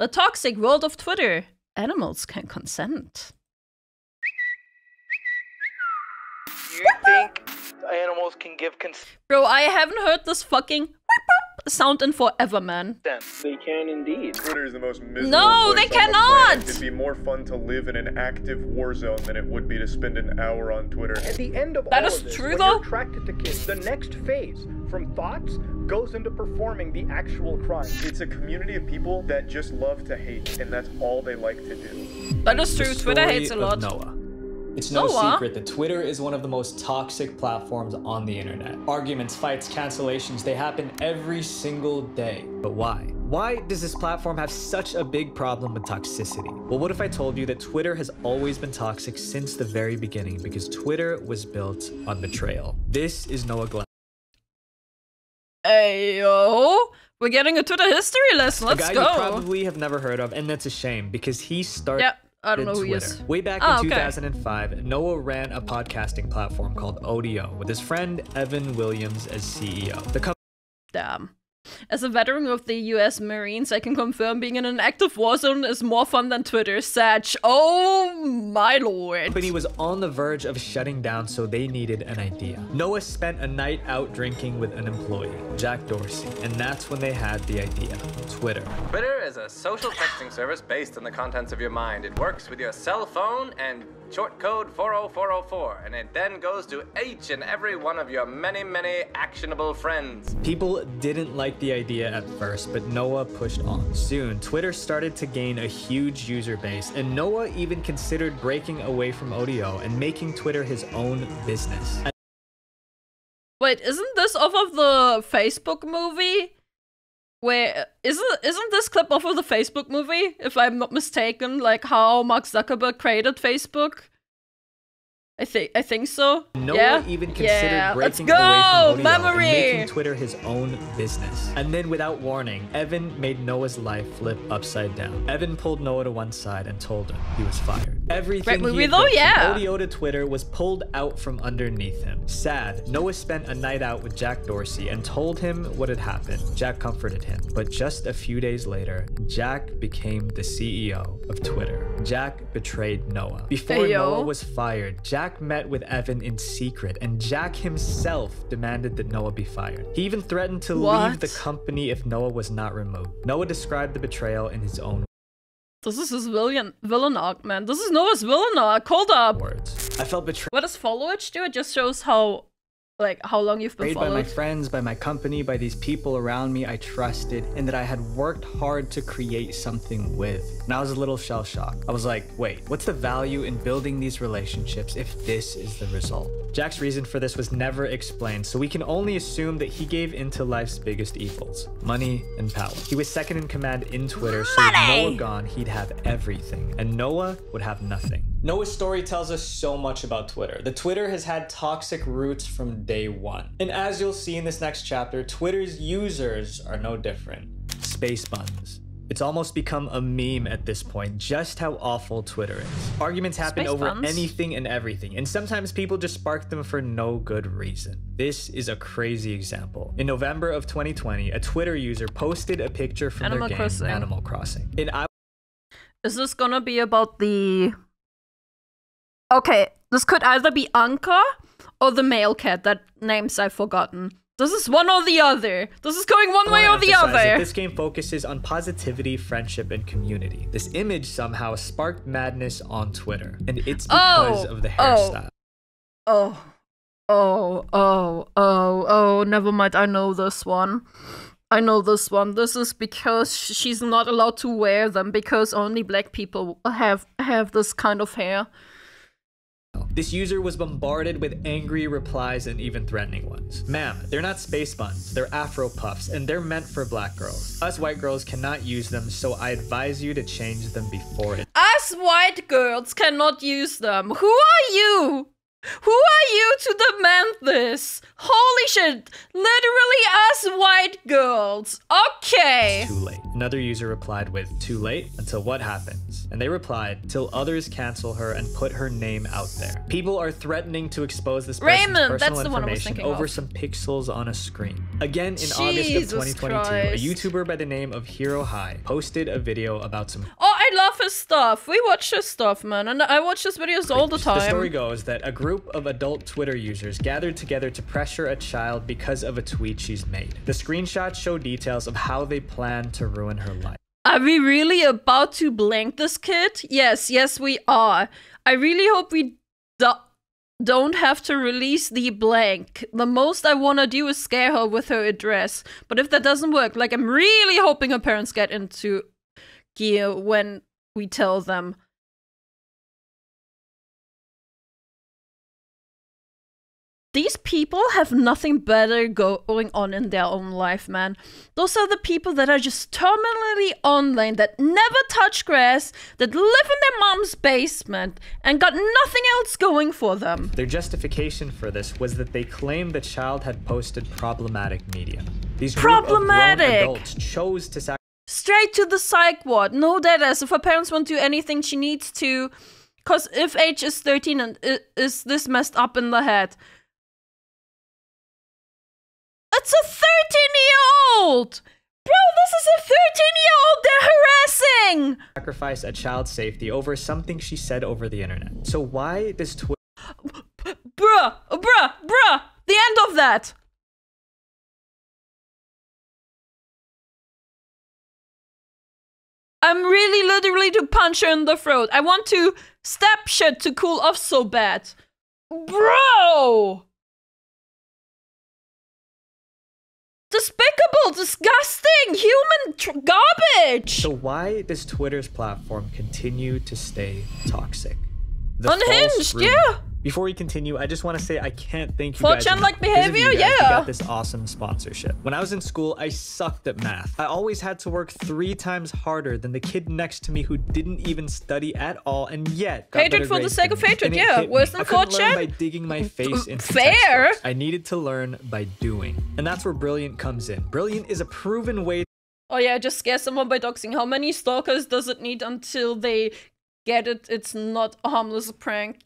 The toxic world of Twitter. Animals can consent. You think animals can give consent? Bro, I haven't heard this fucking sound in forever, man. They can indeed. Twitter is the most miserable No, place they on the cannot! It'd be more fun to live in an active war zone than it would be to spend an hour on Twitter. At the end of That all is of this, true, though? you're attracted to kids, the next phase from thoughts goes into performing the actual crime. It's a community of people that just love to hate, and that's all they like to do. That is true. Twitter hates a lot. Noah. It's no Noah? secret that Twitter is one of the most toxic platforms on the internet. Arguments, fights, cancellations, they happen every single day. But why? Why does this platform have such a big problem with toxicity? Well, what if I told you that Twitter has always been toxic since the very beginning because Twitter was built on betrayal? This is Noah Glass. Ayo, we're getting a Twitter history lesson. a Let's guy go. you probably have never heard of, and that's a shame because he started Yep, I don't know who he is. Way back Ah, in okay. 2005, Noah ran a podcasting platform called Odeo with his friend Evan Williams as CEO. The company Damn. As a veteran of the US Marines, I can confirm being in an active war zone is more fun than Twitter. Satch. Oh my lord. company was on the verge of shutting down, so they needed an idea. Noah spent a night out drinking with an employee, Jack Dorsey, and that's when they had the idea Twitter. Twitter is a social texting service based on the contents of your mind. It works with your cell phone and short code 40404, and it then goes to each and every one of your many, many actionable friends. People didn't like the idea at first, but Noah pushed on. Soon, Twitter started to gain a huge user base, and Noah even considered breaking away from Odeo and making Twitter his own business. Wait, isn't this off of the Facebook movie? Where isn't isn't this clip off of the Facebook movie? If I'm not mistaken, like how Mark Zuckerberg created Facebook. I think I think so. Noah yeah? even considered yeah. Let's breaking go! away from Odeo Memory. and making Twitter his own business. And then, without warning, Evan made Noah's life flip upside down. Evan pulled Noah to one side and told him he was fired. Everything Great movie though, yeah. from Odeo to Twitter was pulled out from underneath him. Sad, Noah spent a night out with Jack Dorsey and told him what had happened. Jack comforted him, but just a few days later, Jack became the CEO of Twitter. Jack betrayed Noah. Before Ayo. Noah was fired, Jack met with Evan in secret, and Jack himself demanded that Noah be fired. He even threatened to leave the company if Noah was not removed. Noah described the betrayal in his own This is his villain villain arc, man. This is Noah's villain arc. Hold up. words. I felt betrayed. What does followage do? It just shows how like how long you've been Betrayed by my friends, by my company, by these people around me I trusted, and that I had worked hard to create something with. And I was a little shell shocked. I was like, wait, what's the value in building these relationships if this is the result? Jack's reason for this was never explained, so we can only assume that he gave in to life's biggest evils money and power. He was second in command in Twitter, so with Noah gone, he'd have everything, and Noah would have nothing. Noah's story tells us so much about Twitter. The Twitter has had toxic roots from day one. And as you'll see in this next chapter, Twitter's users are no different. Space buns. It's almost become a meme at this point, just how awful Twitter is. Arguments happen Space over buns? anything and everything, and sometimes people just spark them for no good reason. This is a crazy example. In November of 2020, a Twitter user posted a picture from Animal their game, Crossing. Animal Crossing. And I Is this gonna be about the Okay, this could either be Ankha or the male cat that names I've forgotten. This is one or the other. This is going one way or the other. This game focuses on positivity, friendship, and community. This image somehow sparked madness on Twitter, and it's oh, because Oh, of the oh. hairstyle. Oh. Oh, oh, oh, oh, never mind. I know this one. I know this one. This is because she's not allowed to wear them because only black people have have this kind of hair. This user was bombarded with angry replies and even threatening ones. Ma'am, they're not space buns, they're afro puffs, and they're meant for black girls. Us white girls cannot use them, so I advise you to change them before it. Us white girls cannot use them. Who are you? Who are you to demand this? Holy shit! Literally us white girls. Okay. Too late. Another user replied with, Too late? Until what happens? And they replied, Till others cancel her and put her name out there. People are threatening to expose this person's Raymond, personal that's the one I was information over of. some pixels on a screen. Again, in August of Jesus 2022, a YouTuber by the name of Hero Hei posted a video about some Oh, I love his stuff. We watch his stuff, man, and I watch his videos all the time. The story goes that a group of adult Twitter users gathered together to pressure a child because of a tweet she's made. The screenshots show details of how they plan to ruin her life. Are we really about to blank this kid? Yes, yes, we are. I really hope we do- don't have to release the blank. The most I want to do is scare her with her address. But if that doesn't work, like, I'm really hoping her parents get into gear when we tell them. These people have nothing better going on in their own life, man. Those are the people that are just terminally online, that never touch grass, that live in their mom's basement, and got nothing else going for them. Their justification for this was that they claimed the child had posted problematic media. These Problematic. adults chose to sacrifice Straight to the psych ward. No deadass. If her parents won't do anything, she needs to. Because if age is 13 and is this messed up in the head, it's a 13 year old! Bro, this is a 13 year old they're harassing! sacrifice a child's safety over something she said over the internet. So why does Twitter Bruh, bruh, bruh! The end of that! I'm really literally to punch her in the throat. I want to stab shit to cool off so bad. Bro! Despicable, disgusting, human tr- garbage! So why does Twitter's platform continue to stay toxic? The Unhinged, yeah. Before we continue, I just want to say I can't thank you guys. 4chan-like enough. Because you behavior? Yeah. got this awesome sponsorship. When I was in school, I sucked at math. I always had to work three times harder than the kid next to me who didn't even study at all, and yet got Hatred for the sake of hatred, yeah. Worse than learn by digging my face into fair. textbooks. I needed to learn by doing, and that's where Brilliant comes in. Brilliant is a proven way Oh yeah, just scare someone by doxing. How many stalkers does it need until they get it? It's not a harmless prank.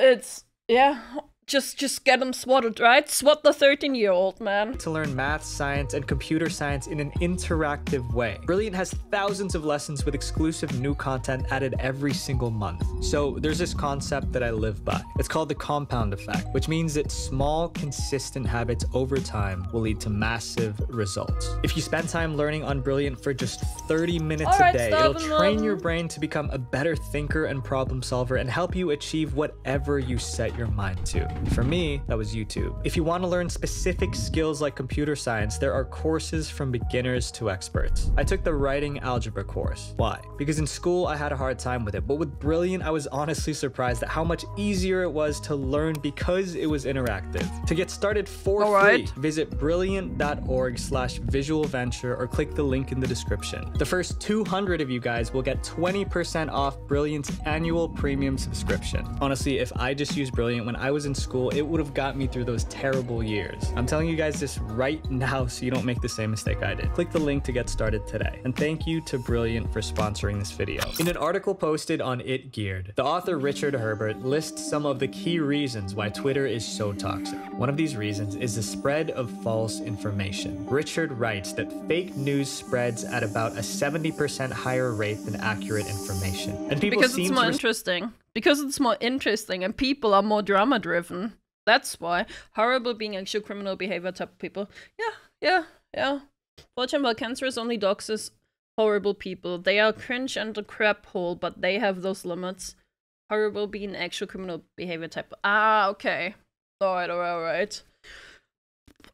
It's yeah. Just just get them swatted, right? Swat the thirteen-year-old man. to learn math, science, and computer science in an interactive way. Brilliant has thousands of lessons with exclusive new content added every single month. So there's this concept that I live by. It's called the compound effect, which means that small, consistent habits over time will lead to massive results. If you spend time learning on Brilliant for just 30 minutes Alright, a day, it'll train your brain to become a better thinker and problem solver and help you achieve whatever you set your mind to. For me, that was YouTube. If you want to learn specific skills like computer science, there are courses from beginners to experts. I took the writing algebra course. Why? Because in school I had a hard time with it, but with Brilliant, I was honestly surprised at how much easier it was to learn because it was interactive. To get started for Alright. free, visit brilliant.org slash visual venture or click the link in the description. The first 200 of you guys will get 20% off Brilliant's annual premium subscription. Honestly, if I just used Brilliant when I was in school, it would have got me through those terrible years. I'm telling you guys this right now so you don't make the same mistake I did. Click the link to get started today. And thank you to Brilliant for sponsoring this video. In an article posted on It Geared, the author Richard Herbert lists some of the key reasons why Twitter is so toxic. One of these reasons is the spread of false information. Richard writes that fake news spreads at about a 70% higher rate than accurate information. And people Because seem it's more res- interesting. Because it's more interesting and people are more drama driven. That's why. Horrible being actual criminal behavior type people. Yeah, yeah, yeah. Fortune well, cancer is only doxes horrible people. They are cringe and a crap hole, but they have those limits. Horrible being actual criminal behavior type. Ah, okay. Alright, alright, alright.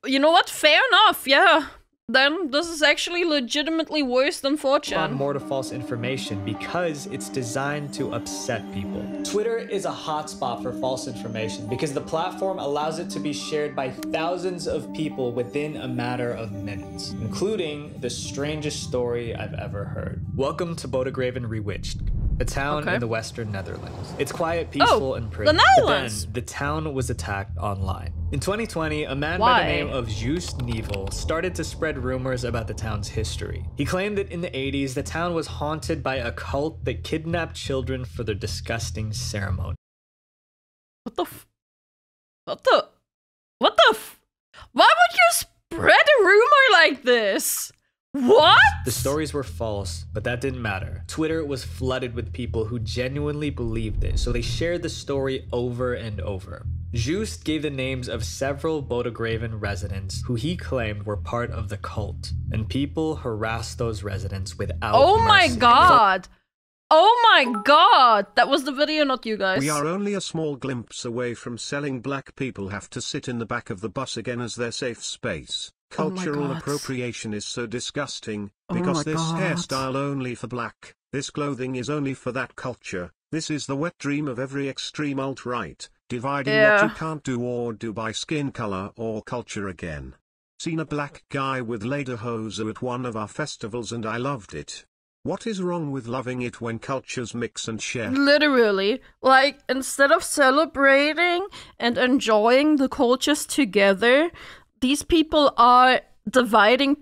You know what? Fair enough, yeah. Then this is actually legitimately worse than respond 4chan. more to false information because it's designed to upset people. Twitter is a hotspot for false information because the platform allows it to be shared by thousands of people within a matter of minutes, including the strangest story I've ever heard. Welcome to Bodegraven-Reeuwijk. A town Okay. Oh, in the western Netherlands. It's quiet, oh, peaceful, and pretty. the But then Netherlands! the town was attacked online. In 2020, a man by the name of Joost Knevel started to spread rumors about the town's history. He claimed that in the 80s, the town was haunted by a cult that kidnapped children for their disgusting ceremony. What the f- What the What the f- Why would you spread a rumor like this? What? The stories were false, but that didn't matter. Twitter was flooded with people who genuinely believed it, so they shared the story over and over. Joost gave the names of several Bodegraven residents who he claimed were part of the cult, and people harassed those residents without Oh my god. Oh my god. That was the video, not you guys. We are only a small glimpse away from selling black people have to sit in the back of the bus again as their safe space. Oh Cultural God. appropriation is so disgusting, Oh because my this God. hairstyle only for black, this clothing is only for that culture, this is the wet dream of every extreme alt-right, dividing what you can't do or do by skin color or culture again. Seen a black guy with lederhosen at one of our festivals and I loved it. What is wrong with loving it when cultures mix and share? Literally, like instead of celebrating and enjoying the cultures together, these people are dividing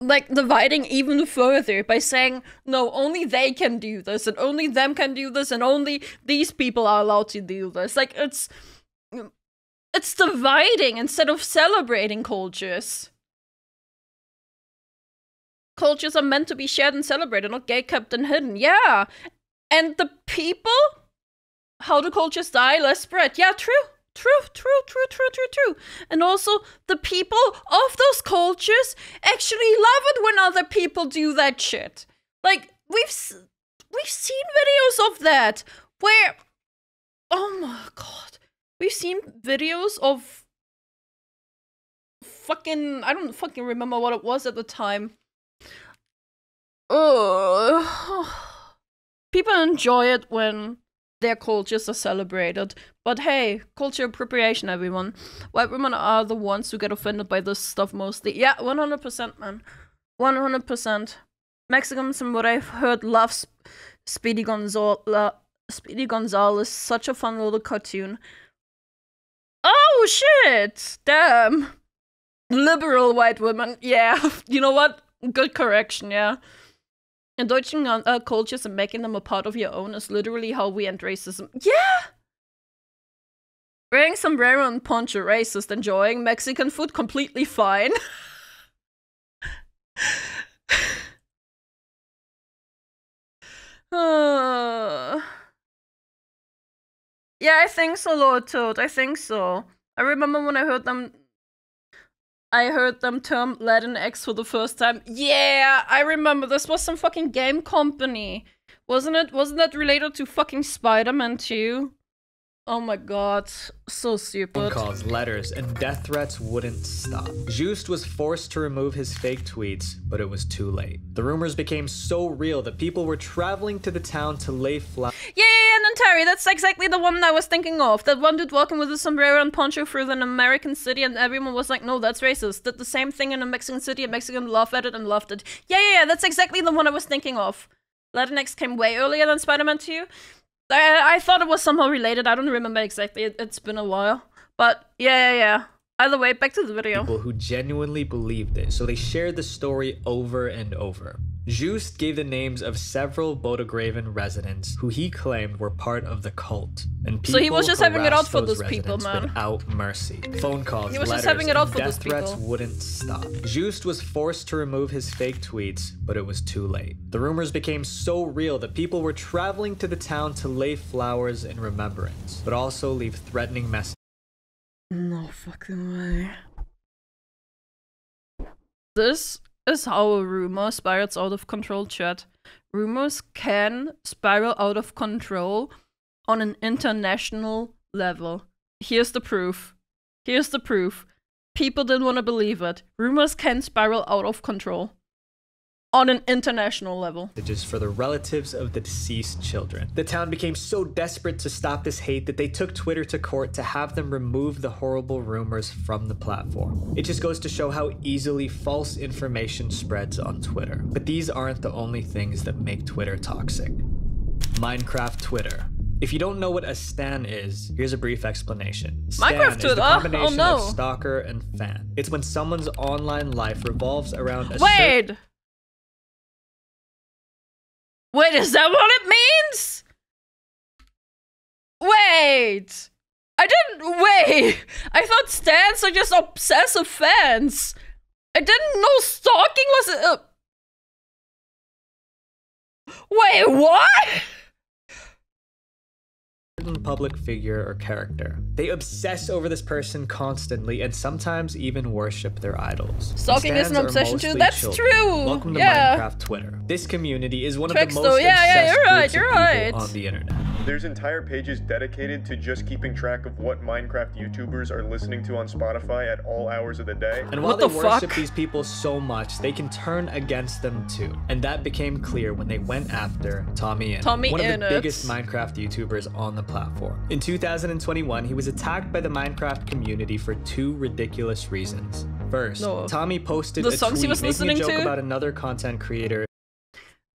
like dividing even further by saying no only they can do this and only them can do this and only these people are allowed to do this. Like it's it's dividing instead of celebrating cultures. Cultures are meant to be shared and celebrated not gay kept and hidden. Yeah. And the people? How do cultures die? Less spread. Yeah true true true true true true true. And also the people of those cultures actually love it when other people do that shit. Like we've we've seen videos of that where oh my god. We've seen videos of fucking i don't fucking remember what it was at the time. Ugh. people enjoy it when their cultures are celebrated. But hey, culture appropriation, everyone. White women are the ones who get offended by this stuff mostly. Yeah, 100%, man. 100%. Mexicans, from what I've heard, love Sp- Speedy Gonzales. Speedy Gonzales, such a fun little cartoon. Oh shit! Damn. Liberal white women. Yeah, you know what? Good correction, yeah. On uh, cultures and making them a part of your own is literally how we end racism. Yeah! Wearing sombrero and poncho racist, enjoying Mexican food completely fine. Uh, yeah, I think so, Lord Toad. I think so. I remember when I heard them I heard them term Latinx for the first time. Yeah, I remember this was some fucking game company. Wasn't it? Wasn't that related to fucking Spider-Man 2? Oh my god, so stupid. calls, letters, and death threats wouldn't stop. Joost was forced to remove his fake tweets, but it was too late. The rumors became so real that people were traveling to the town to lay flowers. Yeah, yeah, yeah, Nantari, that's exactly the one I was thinking of. That one dude walking with a sombrero and poncho through an American city, and everyone was like, no, that's racist. Did the same thing in a Mexican city, and Mexican laughed at it and loved it. Yeah, yeah, yeah, that's exactly the one I was thinking of. Latinx came way earlier than Spider Man 2. I, I thought it was somehow related. I don't remember exactly. It, it's been a while. But yeah, yeah, yeah. Either way, back to the video. people who genuinely believed it, so they shared the story over and over. Joost gave the names of several Bodegraven residents who he claimed were part of the cult, and people So he was just having it out for those those people, man. without mercy. Phone calls, He was just letters, having it out for those death threats people. wouldn't stop. Joost was forced to remove his fake tweets, but it was too late. The rumors became so real that people were traveling to the town to lay flowers in remembrance, but also leave threatening messages. No fucking way. This is how a rumor spirals out of control, chat. Rumors can spiral out of control on an international level. Here's the proof. Here's the proof. People didn't want to believe it. Rumors can spiral out of control on an international level. for the relatives of the deceased children. The town became so desperate to stop this hate that they took Twitter to court to have them remove the horrible rumors from the platform. It just goes to show how easily false information spreads on Twitter. But these aren't the only things that make Twitter toxic. Minecraft Twitter. If you don't know what a stan is, here's a brief explanation. Stan Minecraft is Twitter? the Oh, combination no. of stalker and fan. It's when someone's online life revolves around a Wait! Wait, is that what it means? Wait! I didn't. Wait! I thought stans are just obsessive fans! I didn't know stalking was a. Wait, what? public figure or character. They obsess over this person constantly and sometimes even worship their idols. Stalking is an obsession too? That's children. true. Welcome to Yeah. Minecraft Twitter. This community is one of the most Yeah, yeah, obsessed you're right, groups of you're people right. on the internet. There's entire pages dedicated to just keeping track of what Minecraft YouTubers are listening to on Spotify at all hours of the day. And while What they the worship fuck? these people so much, they can turn against them too. And that became clear when they went after Tommy Innit, Tommy one of the Innit. biggest Minecraft YouTubers on the platform. In 2021, he was attacked by the Minecraft community for two ridiculous reasons. First, No. Tommy posted The a songs he tweet was making listening a joke to? about another content creator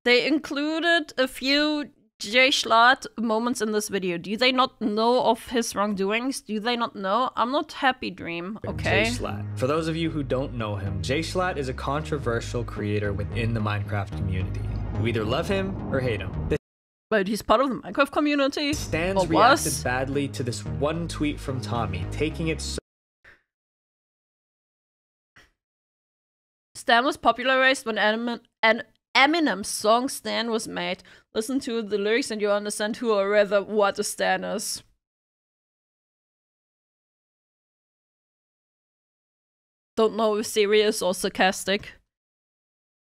They included a few Jay Schlatt moments in this video. Do they not know of his wrongdoings? Do they not know? I'm not Happy Dream, okay? Jay Schlatt. For those of you who don't know him, Jay Schlatt is a controversial creator within the Minecraft community. You either love him or hate him. But he's part of the Minecraft community. Stans reacted badly to this one tweet from Tommy, taking it so Stan was popularized when an Eminem's song Stan was made. Listen to the lyrics and you'll understand who or rather what a Stan is. Don't know if serious or sarcastic.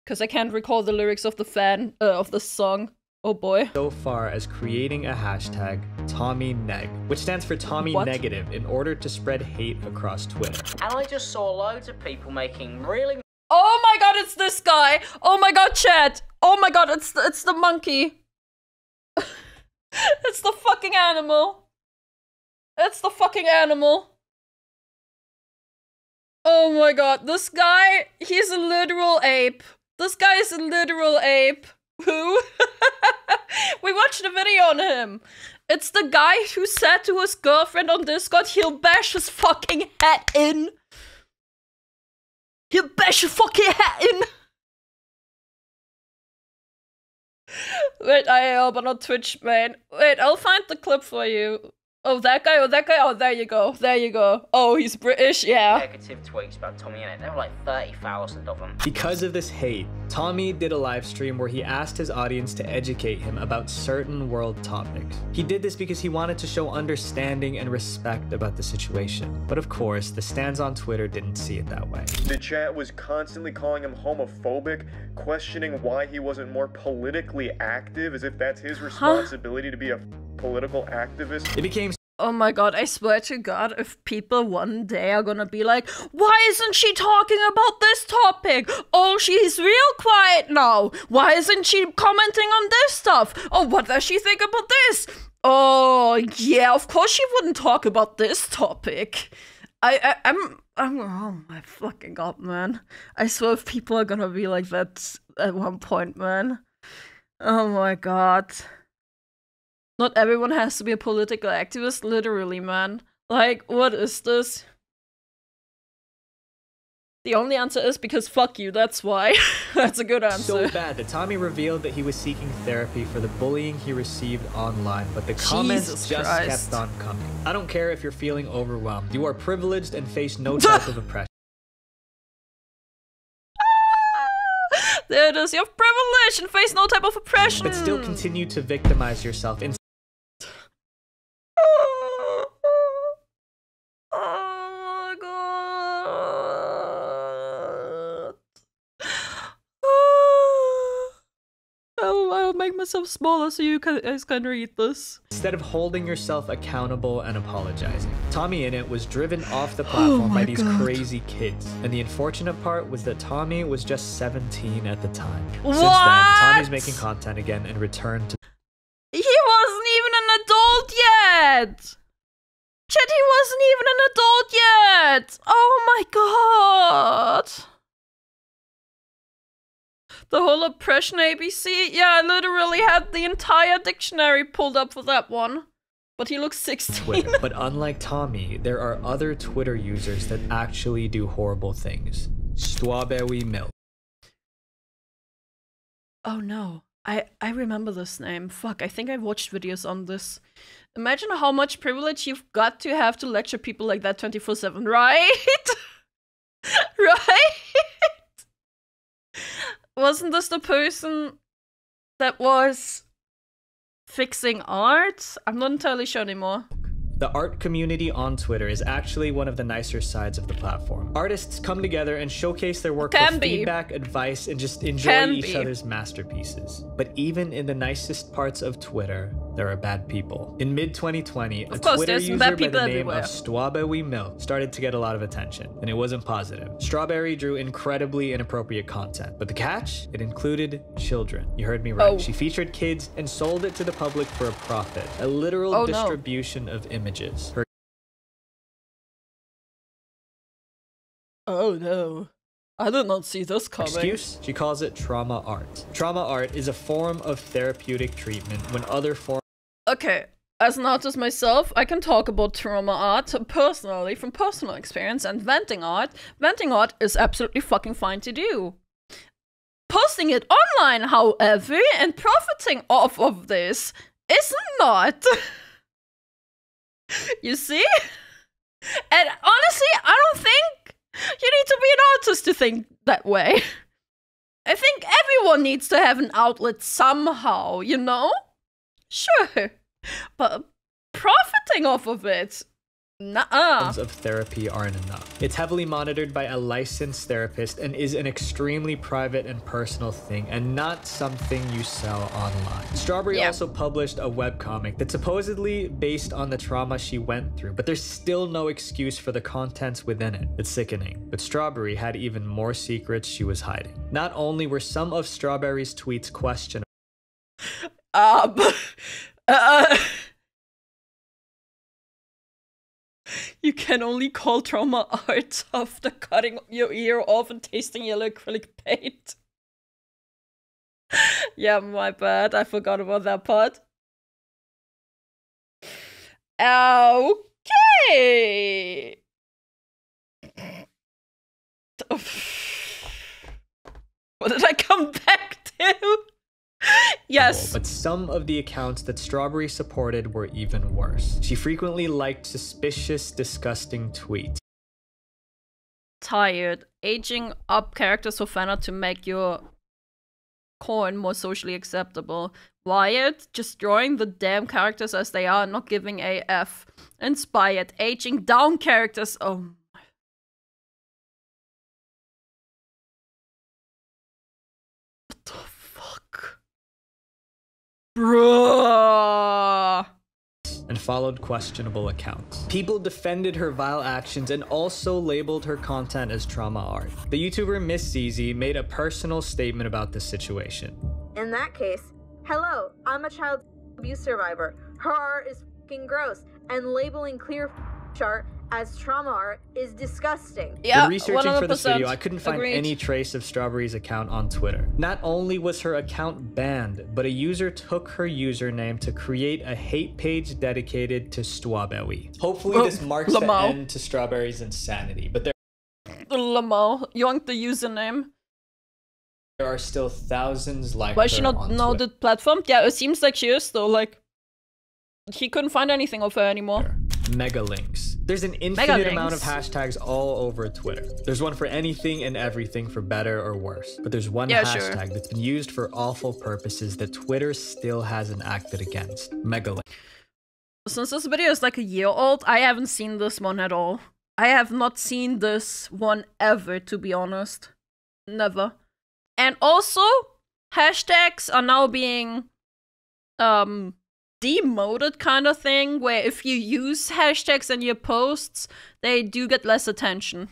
Because I can't recall the lyrics of the fan uh, of the song. Oh boy. so far as creating a hashtag TommyNeg, which stands for Tommy What? Negative, in order to spread hate across Twitter. And I just saw loads of people making really Oh my god, it's this guy! Oh my god, chat! Oh my god, it's the, it's the monkey! it's the fucking animal! It's the fucking animal! Oh my god, this guy, he's a literal ape. This guy is a literal ape. Who? we watched a video on him. It's the guy who said to his girlfriend on Discord he'll bash his fucking head in. He'll bash your fucking head in. Wait, I uh, but not Twitch, man. Wait, I'll find the clip for you. Oh, that guy, oh, that guy, oh, there you go, there you go. Oh, he's British, yeah. negative tweets about Tommy Innit. There were like 30,000 of them. Because of this hate, Tommy did a live stream where he asked his audience to educate him about certain world topics. He did this because he wanted to show understanding and respect about the situation. But of course, the stands on Twitter didn't see it that way. The chat was constantly calling him homophobic, questioning why he wasn't more politically active, as if that's his responsibility to be a political activist. It became Oh my god, I swear to god, if people one day are gonna be like, why isn't she talking about this topic? Oh, she's real quiet now. Why isn't she commenting on this stuff? Oh, what does she think about this? Oh, yeah, of course she wouldn't talk about this topic. I, I I'm I'm oh my fucking god, man. I swear if people are gonna be like that at one point, man. Oh my god. Not everyone has to be a political activist, literally, man. Like, what is this? The only answer is because fuck you, that's why. that's a good answer. so bad that Tommy revealed that he was seeking therapy for the bullying he received online, but the comments Jesus just Christ. kept on coming. I don't care if you're feeling overwhelmed. You are privileged and face no type of oppression. Ah! there it is, you have privilege and face no type of oppression. But still continue to victimize yourself in Oh my god. I'll, I'll make myself smaller so you can- guys can read this. instead of holding yourself accountable and apologizing. Tommy Innit was driven off the oh platform Oh by these God. crazy kids. And the unfortunate part was that Tommy was just 17 at the time. Since then, Tommy's making content again and returned to adult yet! Chet, he wasn't even an adult yet! Oh my god! The whole oppression ABC? Yeah, I literally had the entire dictionary pulled up for that one. But he looks 16. Twitter. but unlike Tommy, there are other Twitter users that actually do horrible things. Strawberry Milk. Oh no. I, I remember this name. Fuck, I think I watched videos on this. Imagine how much privilege you've got to have to lecture people like that 24 7, right? right? Wasn't this the person that was fixing art? I'm not entirely sure anymore. The art community on Twitter is actually one of the nicer sides of the platform. Artists come together and showcase their work Can for be. feedback, advice, and just enjoy Can each be. other's masterpieces. But even in the nicest parts of Twitter, there are bad people. In mid 2020, a course, Twitter user by the name everywhere. of Strawberry Milk started to get a lot of attention, and it wasn't positive. Strawberry drew incredibly inappropriate content, but the catch? It included children. You heard me right. Oh. She featured kids and sold it to the public for a profit. A literal Oh, no. distribution of images. Her Oh no. I did not see this coming. excuse? She calls it trauma art. Trauma art is a form of therapeutic treatment when other forms Okay, as an artist myself, I can talk about trauma art personally from personal experience and venting art. Venting art is absolutely fucking fine to do. Posting it online, however, and profiting off of this is not. you see? And honestly, I don't think you need to be an artist to think that way. I think everyone needs to have an outlet somehow, you know? Sure. But profiting off of it? Nuh-uh. of therapy aren't enough. It's heavily monitored by a licensed therapist and is an extremely private and personal thing and not something you sell online. Strawberry Yeah. also published a webcomic that's supposedly based on the trauma she went through, but there's still no excuse for the contents within it. It's sickening. But Strawberry had even more secrets she was hiding. Not only were some of Strawberry's tweets questionable, Um, uh, you can only call trauma art after cutting your ear off and tasting yellow acrylic paint. yeah, my bad. I forgot about that part. Okay. What did I come back to? Yes. But some of the accounts that Strawberry supported were even worse. She frequently liked suspicious, disgusting tweets. tired. Aging up characters for fan art to make your corn more socially acceptable. Wired, just drawing the damn characters as they are, not giving a F. Inspired, aging down characters. Oh. What the fuck? Bruh. and followed questionable accounts. People defended her vile actions and also labeled her content as trauma art. The YouTuber Miss Zizi made a personal statement about this situation. In that case, hello, I'm a child abuse survivor. Her art is fing gross, and labeling clear art as trauma art is disgusting. Yeah, when researching for this 100% video, I couldn't find agreed. any trace of Strawberry's account on Twitter. Not only was her account banned, but a user took her username to create a hate page dedicated to Strawberry. Hopefully, this marks the end to Strawberry's insanity, but there Lamo, you want the username? There are still thousands like Why her she not on now Twitter. the platform? Yeah, it seems like she is though. Like he couldn't find anything of her anymore. Mega links. There's an infinite amount of hashtags all over Twitter. There's one for anything and everything for better or worse. But there's one Yeah, sure. hashtag that's been used for awful purposes that Twitter still hasn't acted against. Mega link. Since this video is like a year old, I haven't seen this one at all. I have not seen this one ever, to be honest. Never. And also, hashtags are now being um demoted kind of thing, where if you use hashtags in your posts, they do get less attention.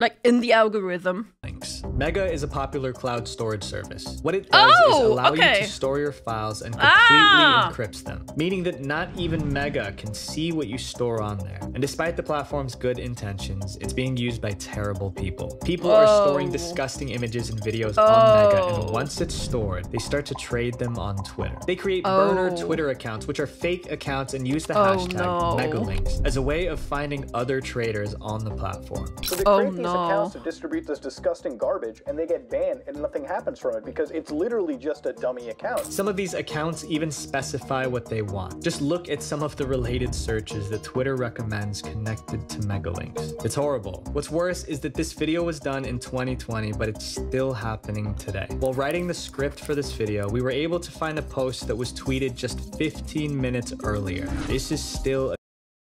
Like in the algorithm. links. Mega is a popular cloud storage service. What it does Oh, is allow okay. you to store your files and completely Ah. encrypts them, meaning that not even Mega can see what you store on there. And despite the platform's good intentions, it's being used by terrible people. People are storing Oh. disgusting images and videos on Mega, Oh. and once it's stored, they start to trade them on Twitter. They create burner Oh. Twitter accounts, which are fake accounts, and use the Oh, hashtag no. Megalinks as a way of finding other traders on the platform. So they Oh, create these no. accounts to distribute this disgusting garbage, and they get banned, and nothing happens from it because it's literally just a dummy account. Some of these accounts even specify what they want. Just look at some of the related searches that Twitter recommends connected to megalinks. It's horrible. What's worse is that this video was done in 2020, but it's still happening today. While writing the script for this video, we were able to find a post that was tweeted just 15 minutes earlier. This is still a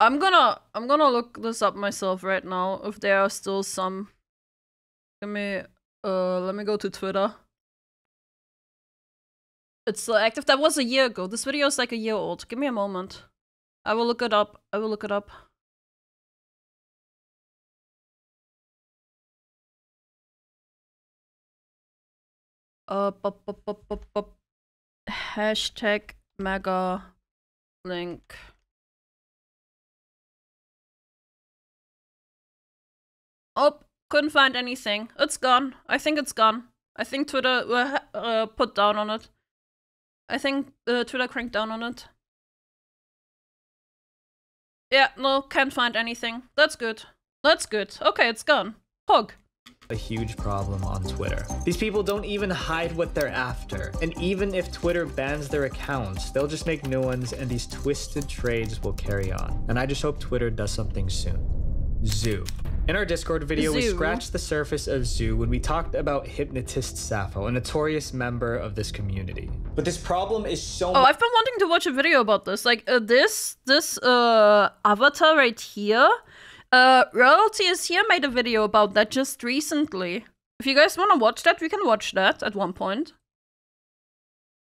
I'm gonna I'm gonna look this up myself right now if there are still some. Let me uh let me go to Twitter. It's still active. That was a year ago. This video is like a year old. Give me a moment. I will look it up. I will look it up. Uh, bup, bup, bup. hashtag mega link. Oh, couldn't find anything. It's gone. I think it's gone. I think Twitter uh, uh, put down on it. I think uh, Twitter cranked down on it. Yeah, no, can't find anything. That's good. That's good. Okay, it's gone. Hog. a huge problem on Twitter. These people don't even hide what they're after. And even if Twitter bans their accounts, they'll just make new ones and these twisted trades will carry on. And I just hope Twitter does something soon. Zoo. In our Discord video, we scratched the surface of Zoo when we talked about Hypnotist Sappho, a notorious member of this community. But this problem is so Oh, I've been wanting to watch a video about this. Like uh, this, this uh avatar right here. Uh, Royalty is here made a video about that just recently. If you guys want to watch that, we can watch that at one point.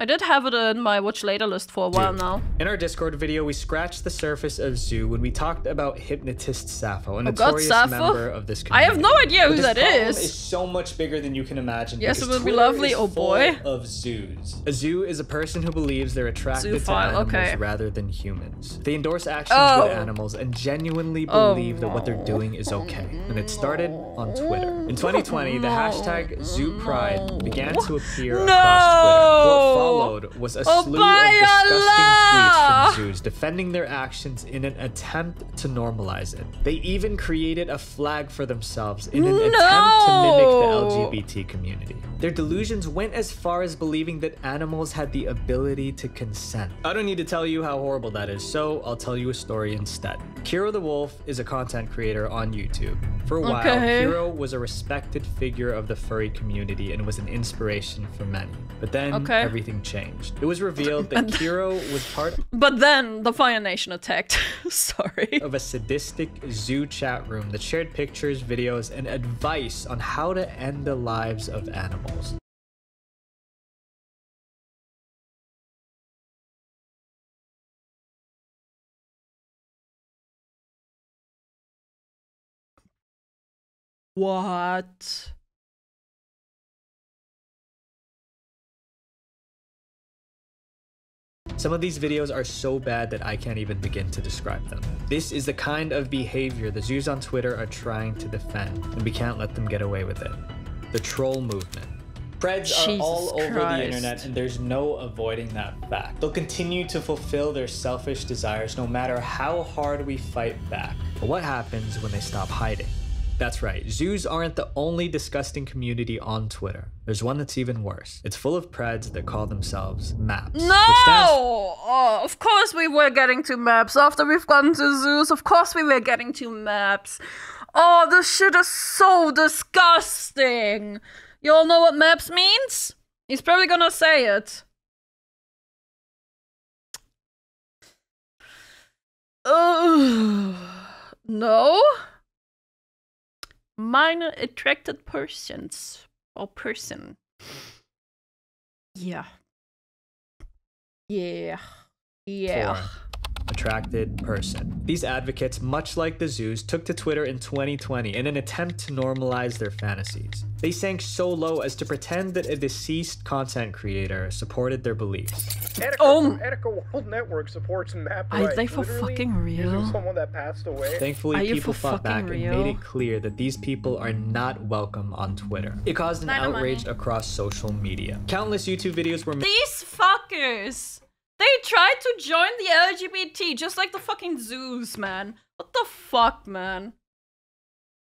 I did have it in my watch later list for a while now. In our Discord video, we scratched the surface of Zoo when we talked about Hypnotist Sappho, a Oh God, notorious Sappho? member of this community. I have no idea who But that is. is so much bigger than you can imagine. Yes, it would be lovely, oh boy. Of zoos. A zoo is a person who believes they're attracted to animals okay. rather than humans. They endorse actions Oh. with animals and genuinely Oh, believe that what they're doing is okay. And it started on Twitter. In 2020, the hashtag ZooPride began to appear across Twitter. What followed oh, was a Oh, slew of disgusting Bayala! tweets from zoos defending their actions in an attempt to normalize it. They even created a flag for themselves in an attempt to mimic the LGBT community. Their delusions went as far as believing that animals had the ability to consent. I don't need to tell you how horrible that is, so I'll tell you a story instead. Kero the Wolf is a content creator on YouTube. For a while, Okay. Kero was a respected figure of the furry community and was an inspiration for many. But then Okay. everything changed. It was revealed that Kero was part But then the Fire Nation attacked. Sorry. of a sadistic zoo chat room that shared pictures, videos, and advice on how to end the lives of animals. What? Some of these videos are so bad that I can't even begin to describe them. This is the kind of behavior the zoos on Twitter are trying to defend, and we can't let them get away with it. The troll movement. Preds are Jesus all over Christ. the internet, and there's no avoiding that fact. They'll continue to fulfill their selfish desires no matter how hard we fight back. But what happens when they stop hiding? That's right, zoos aren't the only disgusting community on Twitter. There's one that's even worse. It's full of preds that call themselves maps. No! Oh, of course we were getting to maps. After we've gotten to zoos, of course we were getting to maps. Oh, this shit is so disgusting. You all know what maps means? He's probably gonna say it. Ugh. No? Minor attracted persons. Or person. Yeah. Yeah. Yeah. Attracted person. These advocates, much like the zoos, took to Twitter in 2020 in an attempt to normalize their fantasies. They sank so low as to pretend that a deceased content creator supported their beliefs. Etika, Oh. Um, Etika World Network supports map Are rights. they for literally fucking using real? Someone that passed away. Thankfully, you people fought back fucking and made it clear that these people are not welcome on Twitter. It caused an outrage money. across social media. Countless YouTube videos were These fuckers! They tried to join the LGBT just like the fucking zoos, man. What the fuck, man?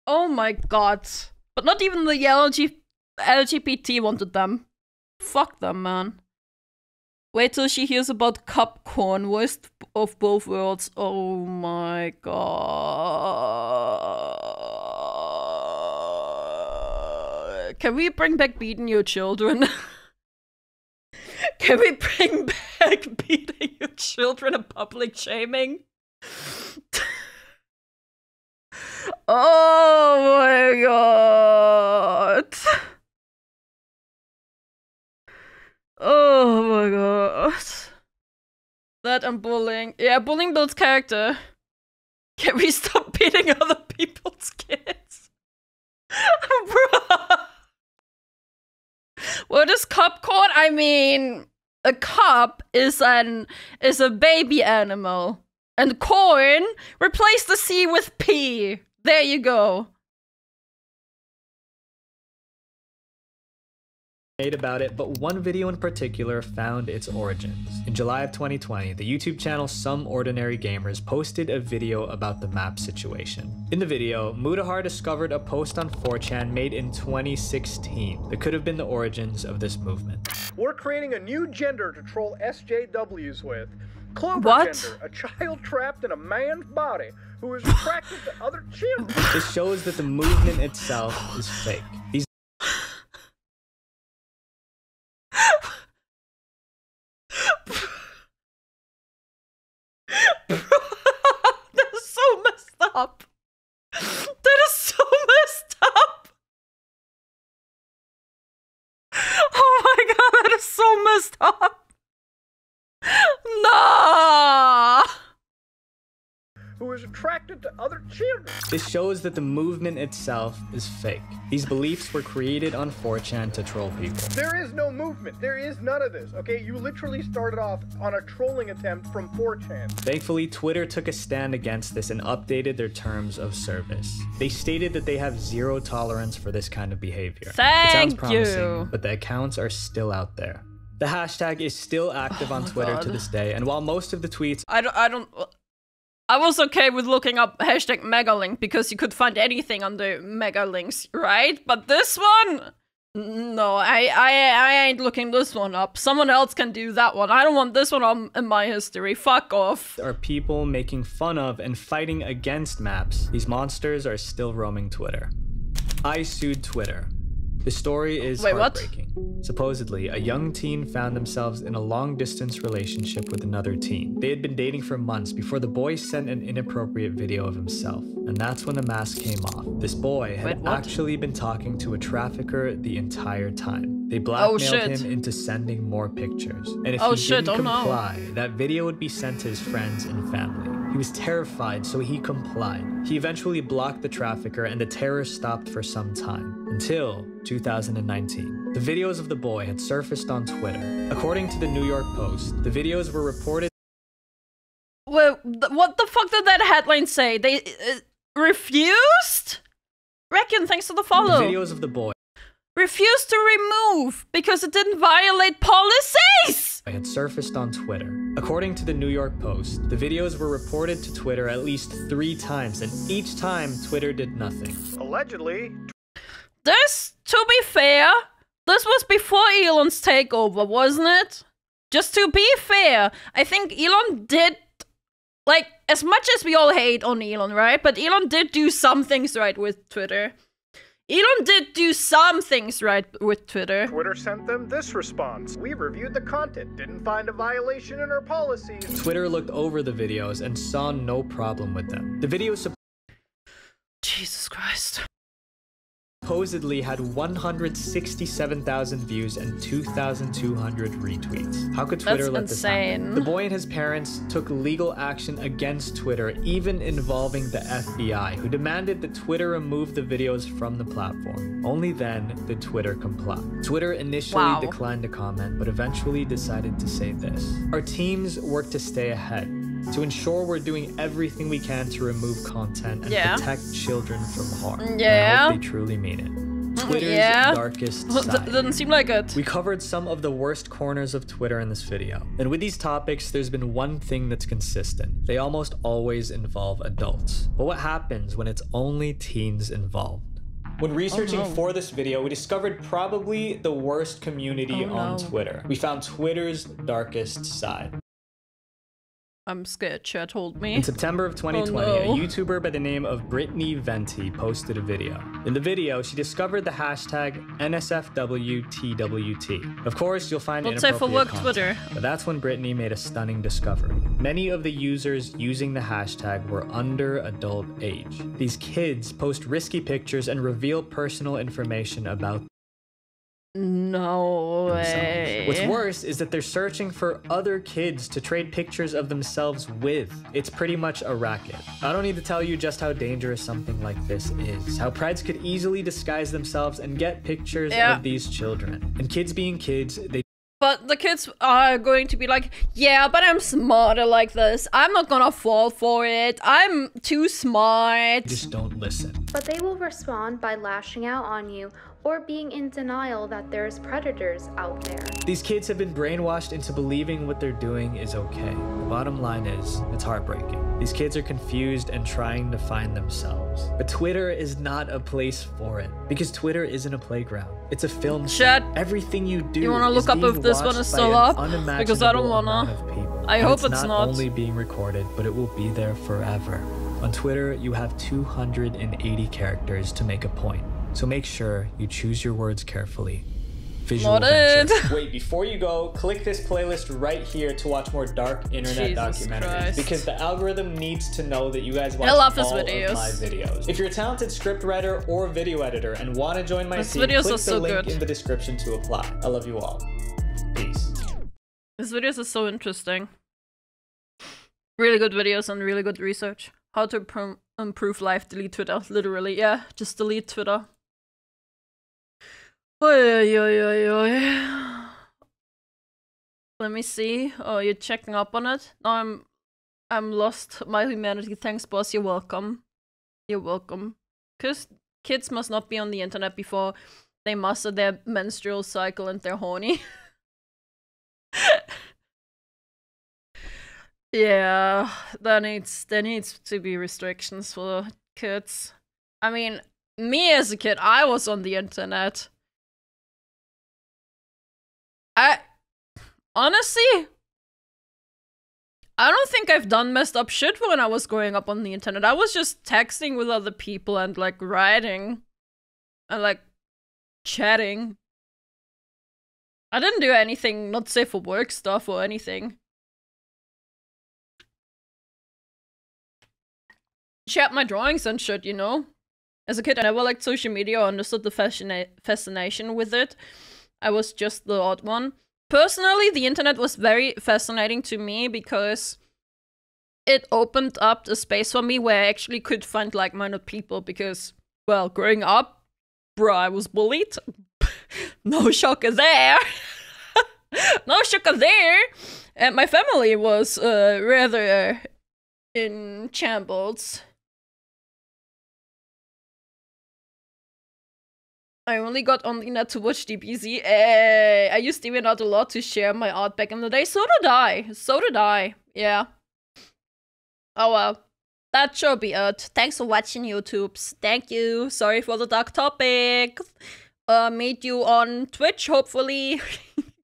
Oh my god. But not even the LG- LGBT wanted them. Fuck them, man. Wait till she hears about Cupcorn, worst of both worlds. Oh my god. Can we bring back beating your children? Can we bring back beating your children and public shaming? oh my god. Oh my god. That and bullying. Yeah, bullying builds character. Can we stop beating other people's kids? Bruh. What is cub corn? I mean, a cub is an is a baby animal, and corn replace the C with P. There you go. Made about it, but one video in particular found its origins. In July of 2020, the YouTube channel Some Ordinary Gamers posted a video about the map situation. In the video, Mudahar discovered a post on 4chan made in 2016 that could have been the origins of this movement. We're creating a new gender to troll SJWs with. Clover What? gender, a child trapped in a man's body who is attracted to other children. This shows that the movement itself is fake. These that is so messed up. That is so messed up. Oh my god, that is so messed up. Who is attracted to other children. This shows that the movement itself is fake. These beliefs were created on 4chan to troll people. There is no movement. There is none of this. Okay, you literally started off on a trolling attempt from 4chan. Thankfully, Twitter took a stand against this and updated their terms of service. They stated that they have zero tolerance for this kind of behavior. Thank it sounds promising, you. but the accounts are still out there. The hashtag is still active oh on my Twitter to this day, and while most of the tweets I don't. I don't. I was okay with looking up hashtag megalink because you could find anything under megalinks, right? But this one, no, I, I, I ain't looking this one up. Someone else can do that one. I don't want this one on in my history. Fuck off. are people making fun of and fighting against maps, these monsters are still roaming Twitter. I sued Twitter. The story is Wait, what? heartbreaking. Supposedly, a young teen found themselves in a long distance relationship with another teen. They had been dating for months before the boy sent an inappropriate video of himself, and that's when the mask came off. This boy had Wait, actually been talking to a trafficker the entire time. They oh, blackmailed Oh, him into sending more pictures. And if Oh, he shit, didn't oh, no. comply, that video would be sent to his friends and family. He was terrified, so he complied. He eventually blocked the trafficker, and the terror stopped for some time until 2019. The videos of the boy had surfaced on Twitter. According to the New York Post, the videos were reported Well, what the fuck did that headline say? They uh, refused. Reckon, thanks for the follow. the videos of the boy refused to remove because it didn't violate policies. I had surfaced on Twitter. According to the New York Post, the videos were reported to Twitter at least three times, and each time Twitter did nothing. Allegedly, This, to be fair, this was before Elon's takeover, wasn't it? Just to be fair, I think Elon did, like, as much as we all hate on Elon, right? But Elon did do some things right with Twitter. Elon did do some things right with Twitter. Twitter sent them this response. We reviewed the content, didn't find a violation in our policies. Twitter looked over the videos and saw no problem with them. The videos Jesus Christ. Supposedly had 167,000 views and 2,200 retweets. How could Twitter That's let this happen? insane. The boy and his parents took legal action against Twitter, even involving the FBI, who demanded that Twitter remove the videos from the platform. Only then did Twitter comply. Twitter initially Wow. declined to comment, but eventually decided to say this. Our teams work to stay ahead, to ensure we're doing everything we can to remove content and Yeah. protect children from harm. Yeah. hope they truly mean it. Mm, Twitter's yeah. darkest side. doesn't seem like it. We covered some of the worst corners of Twitter in this video. And with these topics, there's been one thing that's consistent. They almost always involve adults. But what happens when it's only teens involved? When oh, researching no. for this video, we discovered probably the worst community Oh, on no. Twitter. We found Twitter's darkest side. I'm scared. Chat told me. In September of 2020, Oh, no. a YouTuber by the name of Brittany Venti posted a video. In the video, she discovered the hashtag NSFWTWT. Of course, you'll find Don't say for work, content, Twitter. But that's when Brittany made a stunning discovery. Many of the users using the hashtag were under adult age. These kids post risky pictures and reveal personal information about No way. What's worse is that they're searching for other kids to trade pictures of themselves with. It's pretty much a racket. I don't need to tell you just how dangerous something like this is. How prides could easily disguise themselves and get pictures Yeah. of these children. And kids being kids, they But the kids are going to be like, yeah, but I'm smarter like this. I'm not gonna fall for it. I'm too smart. just don't listen. But they will respond by lashing out on you or being in denial that there's predators out there. These kids have been brainwashed into believing what they're doing is okay. The bottom line is, it's heartbreaking. These kids are confused and trying to find themselves. But Twitter is not a place for it because Twitter isn't a playground. It's a film Chat, set. Everything you do you wanna look up if this one watched is by still an up? Because I don't wanna. amount people. I And hope it's it's not not. only being recorded, but it will be there forever. On Twitter, you have 280 characters to make a point. So make sure you choose your words carefully. Visual Not Wait, before you go, click this playlist right here to watch more dark internet Jesus documentaries. Christ. Because the algorithm needs to know that you guys watch I love his all videos. of my videos. If you're a talented scriptwriter or video editor and want to join my His team, click are the so link good. in the description to apply. I love you all. Peace. These videos are so interesting. Really good videos and really good research. How to improve life, delete Twitter. Literally, yeah, just delete Twitter. Oy, oy, oy, oy. Let me see. Oh, you're checking up on it? No, I'm I'm lost. My humanity. Thanks, boss. You're welcome. You're welcome. Cause kids must not be on the internet before they master their menstrual cycle and they're horny. Yeah, there needs there needs to be restrictions for kids. I mean, me as a kid, I was on the internet. I honestly I don't think I've done messed up shit when I was growing up on the internet. I was just texting with other people and like writing and like chatting. I didn't do anything not safe for work stuff or anything. Chat my drawings and shit, you know? As a kid, I never liked social media or understood the fascina- fascination with it. I was just the odd one. Personally, the internet was very fascinating to me because it opened up the space for me where I actually could find like minded people because, well, growing up, bruh, I was bullied. no shocker there. no shocker there. And my family was uh, rather in shambles. I only got on net to watch DBZ. Eh, I used DeviantArt a lot to share my art back in the day. So did I. So did I. Yeah. Oh well. That should be it. Thanks for watching YouTubes. Thank you. Sorry for the dark topic. Uh, meet you on Twitch, hopefully.